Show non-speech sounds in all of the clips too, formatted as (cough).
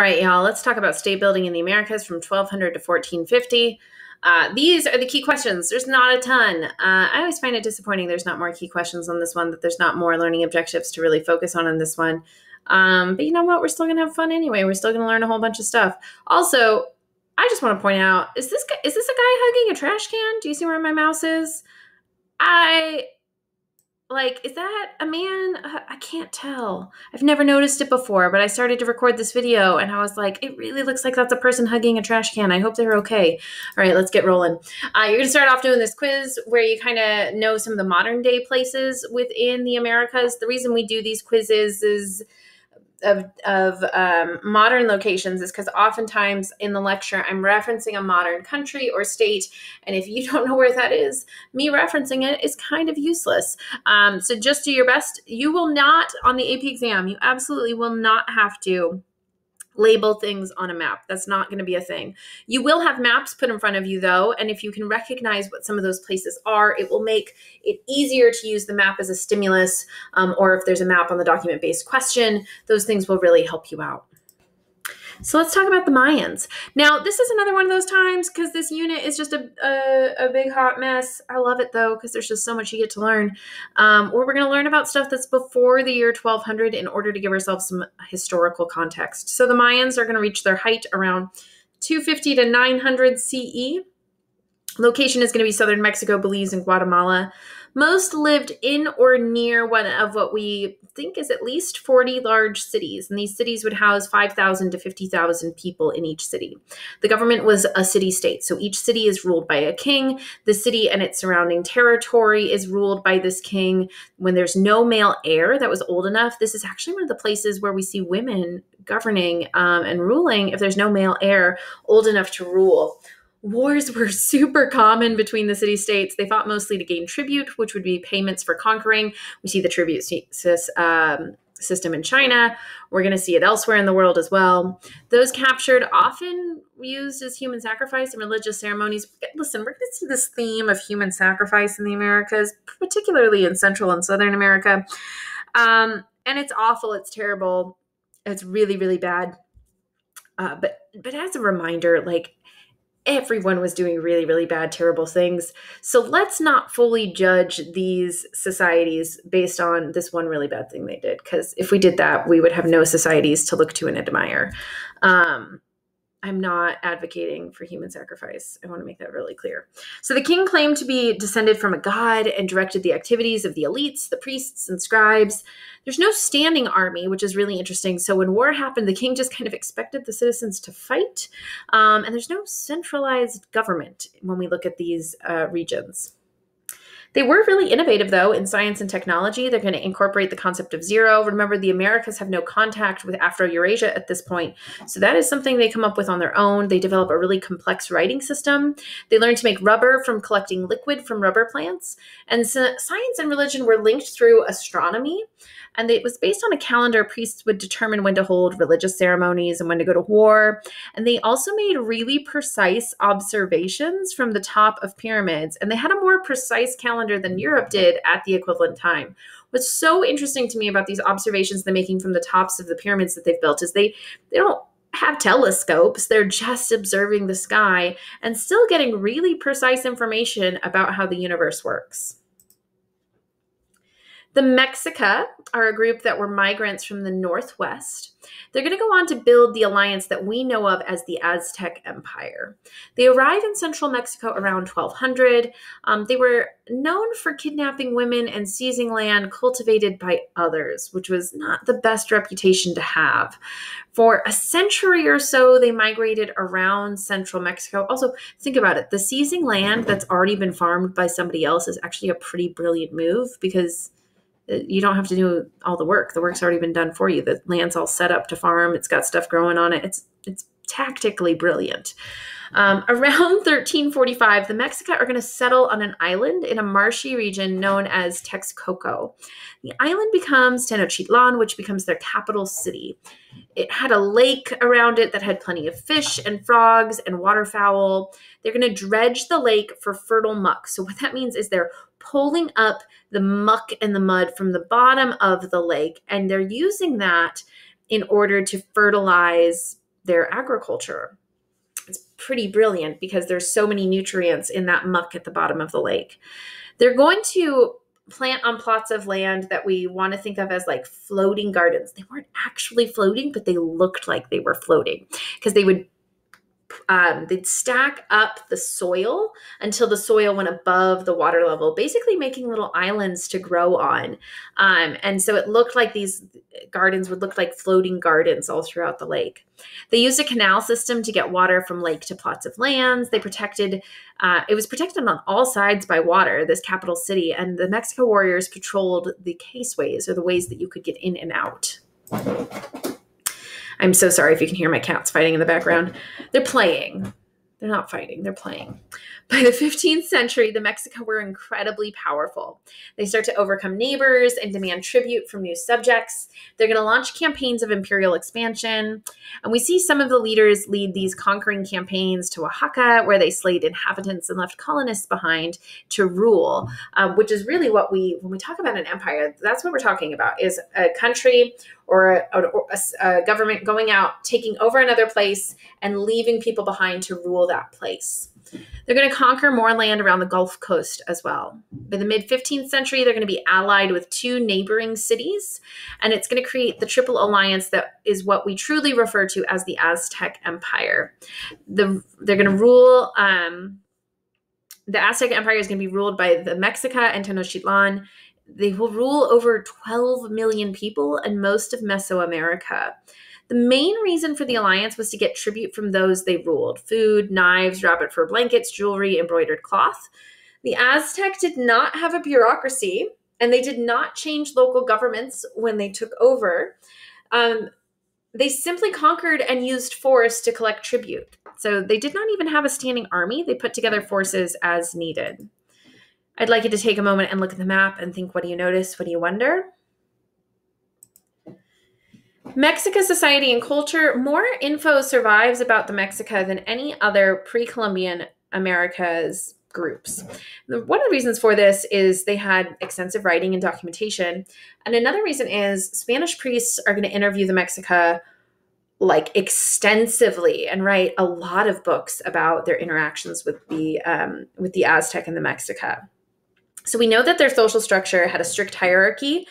All right, y'all, let's talk about state building in the Americas from 1200 to 1450. Uh, these are the key questions. There's not a ton. Uh, I always find it disappointing there's not more key questions on this one, that there's not more learning objectives to really focus on in this one. Um, but you know what? We're still going to have fun anyway. We're still going to learn a whole bunch of stuff. Also, I just want to point out is this guy, is this a guy hugging a trash can? Do you see where my mouse is? I like is that a man? Uh, i can't tell. I've never noticed it before but i started to record this video and i was like it really looks like that's a person hugging a trash can. I hope they're okay. All right let's get rolling. Uh, you're going to start off doing this quiz where you kind of know some of the modern day places within the americas. The reason we do these quizzes is of, of um, modern locations is because oftentimes in the lecture I'm referencing a modern country or state, and if you (laughs) don't know where that is, me referencing it is kind of useless. Um, so just do your best. You will not on the AP exam. You absolutely will not have to label things on a map. That's not going to be a thing. You will have maps put in front of you though, and if you can recognize what some of those places are, it will make it easier to use the map as a stimulus, um, or if there's a map on the document-based question, those things will really help you out. So let's talk about the Mayans. Now, this is another one of those times because this unit is just a, a, a, big hot mess. I love it though because there's just so much you get to learn. Um, or we're going to learn about stuff that's before the year 1200 in order to give ourselves some historical context. So the Mayans are going to reach their height around 250 to 900 CE. Location is going to be southern Mexico, Belize, and Guatemala. Most lived in or near one of what we think is at least 40 large cities, and these cities would house 5,000 to 50,000 people in each city. The government was a city state, so each city is ruled by a king. The city and its surrounding territory is ruled by this king. When there's no male heir that was old enough, this is actually one of the places where we see women governing um, and ruling if there's no male heir old enough to rule wars were (laughs) super common between the city states. They fought mostly to gain tribute, which would be payments for conquering. We see the tribute um, system in China. We're going to see it elsewhere in the world as well. Those captured often used as human sacrifice in religious ceremonies. Listen, we're going to see this theme of human sacrifice in the Americas, particularly in Central and Southern America. Um, and it's awful. It's terrible. It's really, really bad. Uh, but but as a reminder, like everyone was doing really, really bad, terrible things. So let's not fully judge these societies based on this one really bad thing they did. Because if we did that, we would have no societies to look to and admire. Um, I'm not advocating for human sacrifice. I want to make that really clear. So the king claimed to be descended from a god and directed the activities of the elites, the priests, and scribes. There's no standing army, which is really interesting. So when war happened, the king just kind of expected the citizens to fight. Um, and there's no centralized government when we look at these uh, regions. They were really innovative, though, in science and technology. They're going to incorporate the concept of zero. Remember, the Americas have no contact with Afro Eurasia at this point. So that is something they come up with on their own. They develop a really complex writing system. They learn to make rubber from collecting liquid from rubber plants. And so science and religion were linked through astronomy and it was based on a calendar priests would determine when to hold religious ceremonies and when to go to war and they also made really precise observations from the top of pyramids and they had a more precise calendar than europe did at the equivalent time what's so interesting to me about these observations they're making from the tops of the pyramids that they've built is they they don't have telescopes. They're just observing the sky and still getting really precise information about how the universe works. The Mexica are a group that were migrants from the Northwest. They're going to go on to build the alliance that we know of as the Aztec Empire. They arrive in central Mexico around 1200. Um, they were known for kidnapping women and seizing land cultivated by others, which was not the best reputation to have. For a century or so, they migrated around central Mexico. Also, think about it the seizing land that's already been farmed by somebody else is actually a pretty brilliant move because you don't have to do all the work. The work's already been done for you. The land's all set up to farm. It's got stuff growing on it. It's it's tactically brilliant. Um, (laughs) around 1345, the Mexica are going to settle on an island in a marshy region known as Texcoco. The island becomes Tenochtitlan, which becomes their capital city. It had a lake around it that had plenty of fish and frogs and waterfowl. They're going to dredge the lake for fertile muck. So, what that means is they're pulling up the muck and the mud from the bottom of the lake, and they're using that in order to fertilize their agriculture. It's pretty brilliant because there's so many nutrients in that muck at the bottom of the lake. They're going to plant on plots of land that we want to think of as like floating gardens. They weren't actually floating, but they looked like they were floating because they would um, they'd stack up the soil until the soil went above the water level, basically making little islands to grow on. Um, and so it looked like these gardens would look like floating gardens all throughout the lake. They used a canal system to get water from lake to plots of lands. They protected, uh, it was protected on all sides by water, this capital city. And the Mexica warriors patrolled the caseways or the ways that you could get in and out. I'm so sorry if you can hear my cats fighting in the background. They're playing. They're not fighting, they're playing. (laughs) By the 15th century, the Mexica were incredibly powerful. They start to overcome neighbors and demand tribute from new subjects. They're going to launch campaigns of imperial expansion. And we see some of the leaders lead these conquering campaigns to Oaxaca, where they slayed inhabitants and left colonists behind to rule, um, which is really what we, when we talk about an empire, that's what we're talking about is a country or a, a, a government going out, taking over another place, and leaving people behind to rule that place. They're going to conquer more land around the Gulf Coast as well. By the mid 15th century, they're going to be allied with two neighboring cities, and it's going to create the Triple Alliance that is what we truly refer to as the Aztec Empire. The, they're going to rule. Um, the Aztec Empire is going to be ruled by the Mexica and Tenochtitlan. They will rule over 12 million people and most of Mesoamerica. The main reason for the alliance was to get tribute from those they ruled food, knives, rabbit fur blankets, jewelry, embroidered cloth. The Aztec did not have a bureaucracy and they did not change local governments when they took over. Um, they simply conquered and used force to collect tribute. So they did not even have a standing army. They put together forces as needed. I'd like you to take a moment and look at the map and think what do you notice? What do you wonder? Mexica society and culture. More info survives about the Mexica than any other pre Columbian Americas groups. One of the reasons for this is they had extensive writing and documentation. And another reason is Spanish priests are going to interview the Mexica like extensively and write a lot of books about their interactions with the um, with the Aztec and the Mexica. So we know that their social structure had a strict hierarchy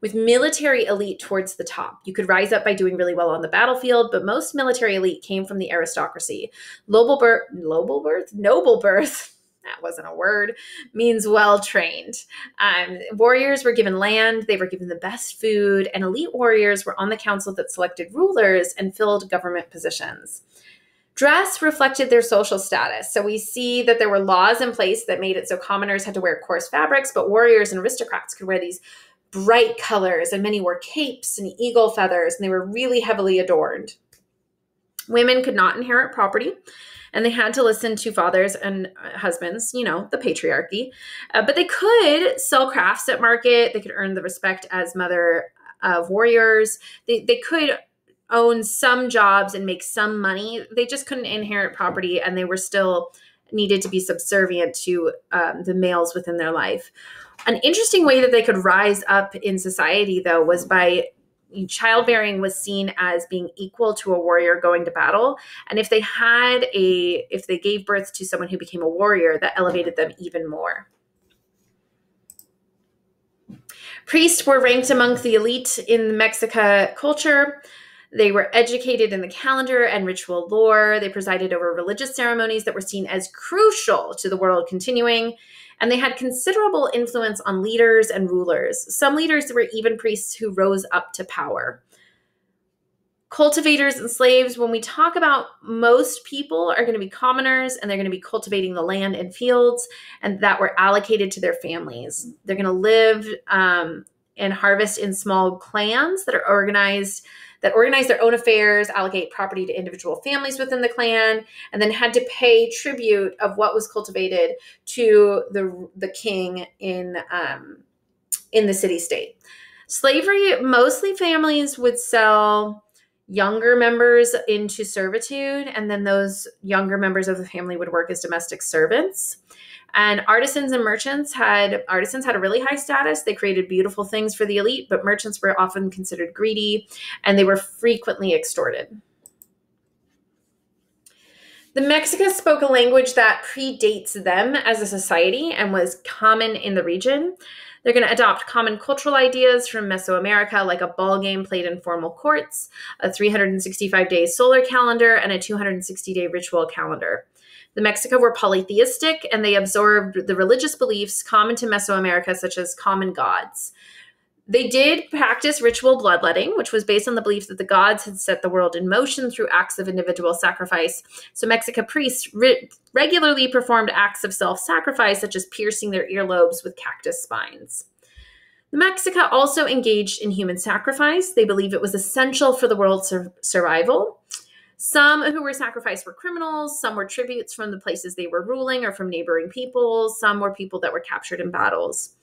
with military elite towards the top. You could rise up by doing really well on the battlefield, but most military elite came from the aristocracy. Noble birth, noble birth, noble birth. (laughs) That wasn't a word. Means well trained. Um, warriors were given land. They were given the best food, and elite warriors were on the council that selected rulers and filled government positions. Dress reflected their social status. So we see that there were laws in place that made it so commoners had to wear coarse fabrics, but warriors and aristocrats could wear these bright colors, and many wore capes and eagle feathers, and they were really heavily adorned. Women could not inherit property, and they had to listen to fathers and uh, husbands, you know, the patriarchy. Uh, but they could sell crafts at market, they could earn the respect as mother of warriors, they, they could own some jobs and make some money. They just couldn't inherit property, and they were still needed to be subservient to um, the males within their life. An interesting way that they could rise up in society, though, was by childbearing was seen as being equal to a warrior going to battle and if they had a if they gave birth to someone who became a warrior that elevated them even more priests were ranked among the elite in the mexica culture they were educated in the calendar and ritual lore they presided over religious ceremonies that were seen as crucial to the world continuing and they had considerable influence on leaders and rulers. Some leaders were even priests who rose up to power. Cultivators and slaves, when we talk about most people, are going to be commoners and they're going to be cultivating the land and fields and that were allocated to their families. They're going to live um, and harvest in small clans that are organized that organized their own affairs, allocate property to individual families within the clan, and then had to pay tribute of what was cultivated to the the king in um, in the city state. Slavery, mostly families would sell younger members into servitude, and then those younger members of the family would work as domestic servants. And artisans and merchants had artisans had a really high status. They created beautiful things for the elite, but merchants were often considered greedy and they were frequently extorted. The Mexicas spoke a language that predates them as a society and was common in the region. They're going to adopt common cultural ideas from Mesoamerica, like a ball game played in formal courts, a 365 day solar calendar, and a 260 day ritual calendar. The Mexica were polytheistic and they absorbed the religious beliefs common to Mesoamerica, such as common gods. They did practice ritual bloodletting, which was based on the belief that the gods had set the world in motion through acts of individual sacrifice. So, Mexica priests re- regularly performed acts of self sacrifice, such as piercing their earlobes with cactus spines. The Mexica also engaged in human sacrifice. They believed it was essential for the world's sur- survival. Some who were sacrificed were criminals, some were tributes from the places they were ruling or from neighboring peoples, some were people that were captured in battles.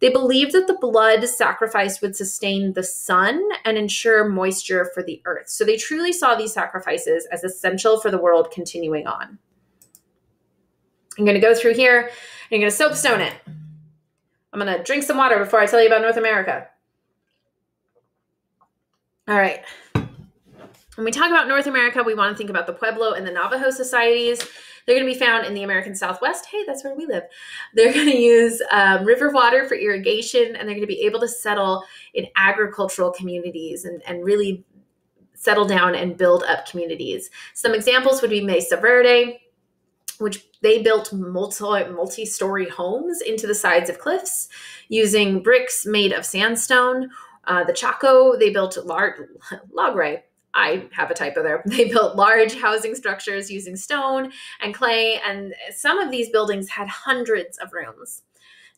They believed that the blood sacrifice would sustain the sun and ensure moisture for the earth. So they truly saw these sacrifices as essential for the world continuing on. I'm going to go through here and I'm going to soapstone it. I'm going to drink some water before I tell you about North America. All right. When we talk about North America, we want to think about the Pueblo and the Navajo societies. They're going to be found in the American Southwest. Hey, that's where we live. They're going to use um, river water for irrigation, and they're going to be able to settle in agricultural communities and, and really settle down and build up communities. Some examples would be Mesa Verde, which they built multi multi-story homes into the sides of cliffs using bricks made of sandstone. Uh, the Chaco, they built large Logray, I have a typo there. (laughs) They built large housing structures using stone and clay, and some of these buildings had hundreds of rooms.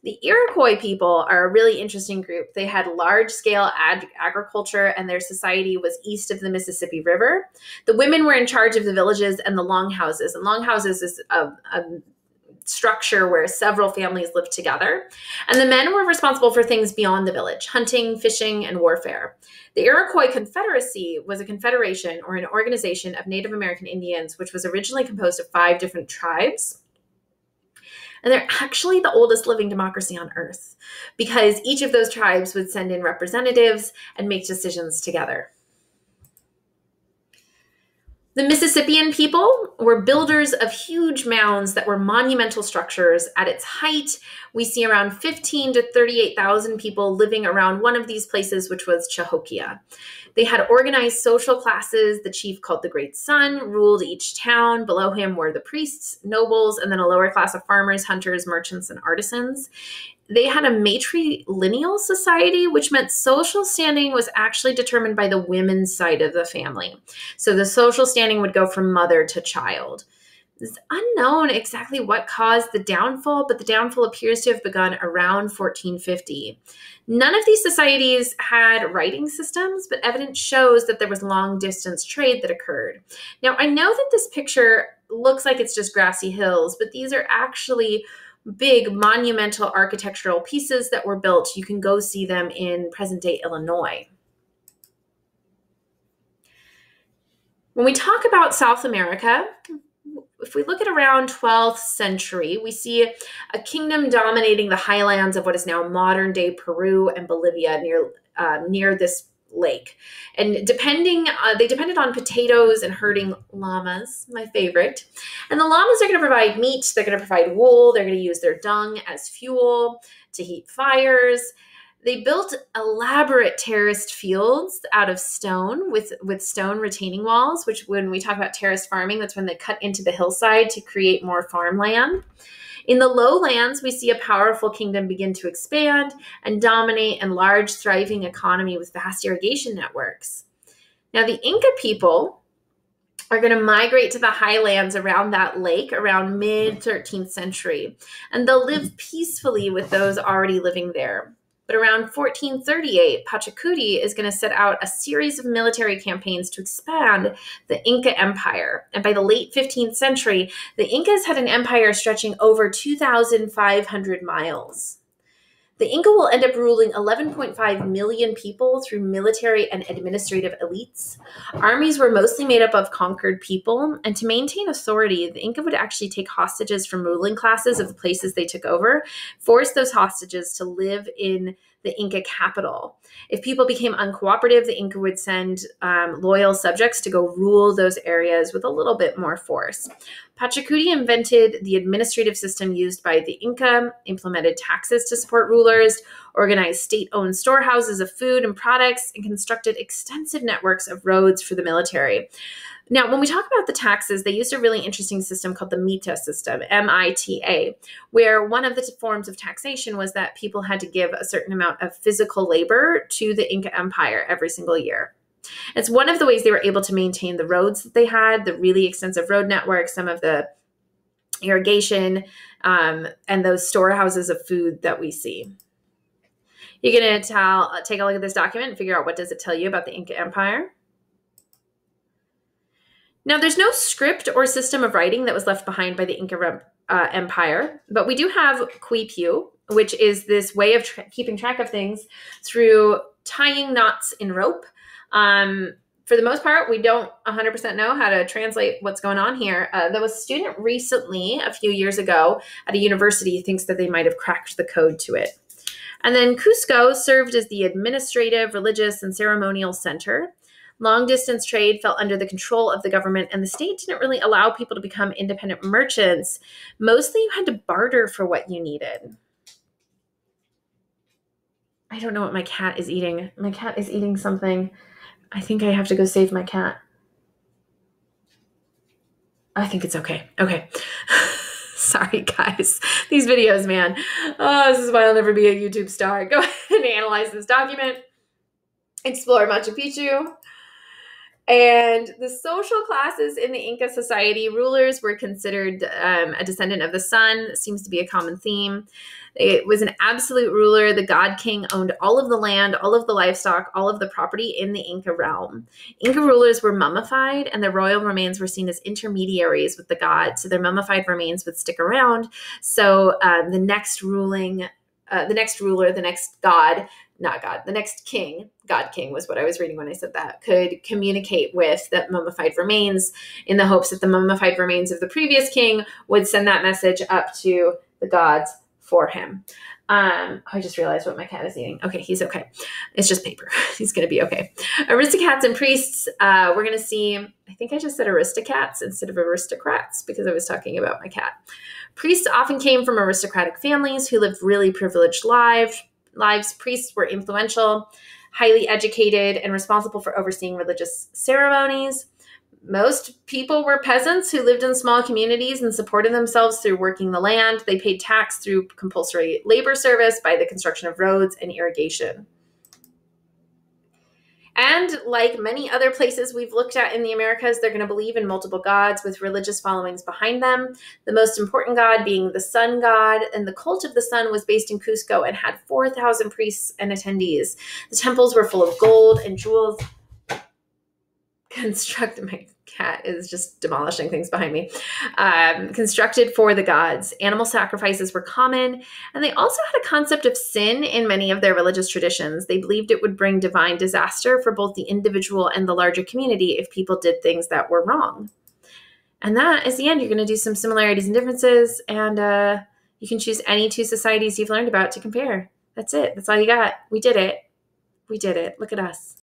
The Iroquois people are a really interesting group. They had large scale ag- agriculture, and their society was east of the Mississippi River. The women were in charge of the villages and the longhouses. And longhouses is a, a structure where several families lived together. And the men were responsible for things beyond the village hunting, fishing, and warfare. The Iroquois Confederacy was a confederation or an organization of Native American Indians, which was originally composed of five different tribes. And they're actually the oldest living democracy on earth because each of those tribes would send in representatives and make decisions together. The Mississippian people were builders of huge mounds that were monumental structures. At its height, we see around 15 to 38,000 people living around one of these places, which was Cahokia. They had organized social classes. The chief, called the Great Sun, ruled each town. Below him were the priests, nobles, and then a lower class of farmers, hunters, merchants, and artisans they had a matrilineal society, which meant social standing was actually determined by the women's side of the family. So the social standing would go from mother to child. It's unknown exactly what caused the downfall, but the downfall appears to have begun around 1450. None of these societies had writing systems, but evidence shows that there was long distance trade that occurred. Now, I know that this picture looks like it's just grassy hills, but these are actually big monumental architectural pieces that were built. You can go see them in present day Illinois. When we talk about South America, if we look at around 12th century, we see a kingdom dominating the highlands of what is now modern day Peru and Bolivia near uh, near this lake. And depending, uh, they depended on potatoes and herding llamas, my favorite. And the llamas are going to provide meat, they're going to provide wool, they're going to use their dung as fuel to heat fires. They built elaborate terraced fields out of stone with, with stone retaining walls, which when we talk about terraced farming, that's when they cut into the hillside to create more farmland. In the lowlands, we see a powerful kingdom begin to expand and dominate a large, thriving economy with vast irrigation networks. Now, the Inca people are going to migrate to the highlands around that lake around mid 13th century, and they'll live peacefully with those already living there. But around 1438, Pachacuti is going to set out a series of military campaigns to expand the Inca Empire. And by the late 15th century, the Incas had an empire stretching over 2,500 miles. The Inca will end up ruling 11.5 million people through military and administrative elites. Armies were mostly made up of conquered people, and to maintain authority, the Inca would actually take hostages from ruling classes of the places they took over, force those hostages to live in the Inca capital. If people became uncooperative, the Inca would send um, loyal subjects to go rule those areas with a little bit more force. Pachacuti invented the administrative system used by the Inca, implemented taxes to support rulers, organized state owned storehouses of food and products, and constructed extensive networks of roads for the military. Now, when we talk about the taxes, they used a really interesting system called the MITA system, M I T A, where one of the forms of taxation was that people had to give a certain amount of physical labor to the Inca Empire every single year. It's one of the ways they were able to maintain the roads that they had, the really extensive road network, some of the irrigation, um, and those storehouses of food that we see. You're going to tell, take a look at this document and figure out what does it tell you about the Inca Empire. Now, there's no script or system of writing that was left behind by the Inca uh, Empire, but we do have Quipu, which is this way of tra- keeping track of things through tying knots in rope. Um, for the most part, we don't 100% know how to translate what's going on here. Uh, was a student recently, a few years ago, at a university, thinks that they might have cracked the code to it. And then Cusco served as the administrative, religious, and ceremonial center. Long distance trade fell under the control of the government, and the state didn't really allow people to become independent merchants. Mostly, you had to barter for what you needed. I don't know what my cat is eating. My cat is eating something. I think I have to go save my cat. I think it's okay. Okay. (laughs) Sorry, guys. These videos, man. Oh, this is why I'll never be a YouTube star. (laughs) Go ahead and analyze this document. Explore Machu Picchu. And the social classes in the Inca society, rulers were considered um, a descendant of the sun, seems to be a common theme. It was an absolute ruler. The god king owned all of the land, all of the livestock, all of the property in the Inca realm. Inca rulers were mummified, and their royal remains were seen as intermediaries with the god. So their mummified remains would stick around. So um, the next ruling, uh, the next ruler, the next god not God, the next king, God King was what I was reading when I said that, could communicate with the mummified remains in the hopes that the mummified remains of the previous king would send that message up to the gods for him. Um, I just realized what my cat is eating. Okay, he's okay. It's just paper. (laughs) he's going to be okay. Aristocrats and priests, uh, we're going to see, I think I just said aristocrats instead of aristocrats because I was talking about my cat. Priests often came from aristocratic families who lived really privileged lives lives, priests were influential, highly educated, and responsible for overseeing religious ceremonies. Most people were peasants who lived in small communities and supported themselves through working the land. They paid tax through compulsory labor service by the construction of roads and irrigation. And like many other places we've looked at in the Americas, they're going to believe in multiple gods with religious followings behind them. The most important god being the sun god, and the cult of the sun was based in Cusco and had 4,000 priests and attendees. The temples were full of gold and jewels. (laughs) Constructed my cat is just demolishing things behind me. Um, constructed for the gods. Animal sacrifices were common, and they also had a concept of sin in many of their religious traditions. They believed it would bring divine disaster for both the individual and the larger community if people did things that were wrong. And that is the end. You're going to do some similarities and differences, and uh, you can choose any two societies you've learned about to compare. That's it. That's all you got. We did it. We did it. Look at us.